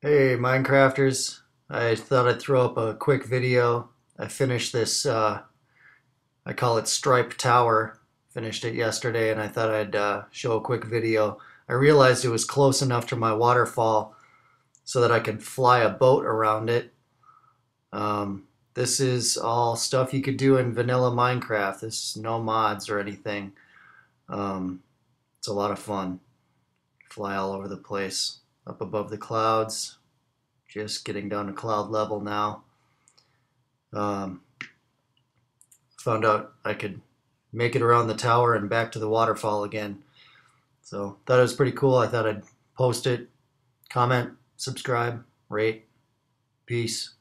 Hey Minecrafters, I thought I'd throw up a quick video. I finished this, uh, I call it Stripe Tower. Finished it yesterday and I thought I'd uh, show a quick video. I realized it was close enough to my waterfall so that I can fly a boat around it. Um, this is all stuff you could do in vanilla Minecraft. This is no mods or anything. Um, it's a lot of fun. Fly all over the place up above the clouds. Just getting down to cloud level now. Um, found out I could make it around the tower and back to the waterfall again. So thought it was pretty cool. I thought I'd post it, comment, subscribe, rate. Peace.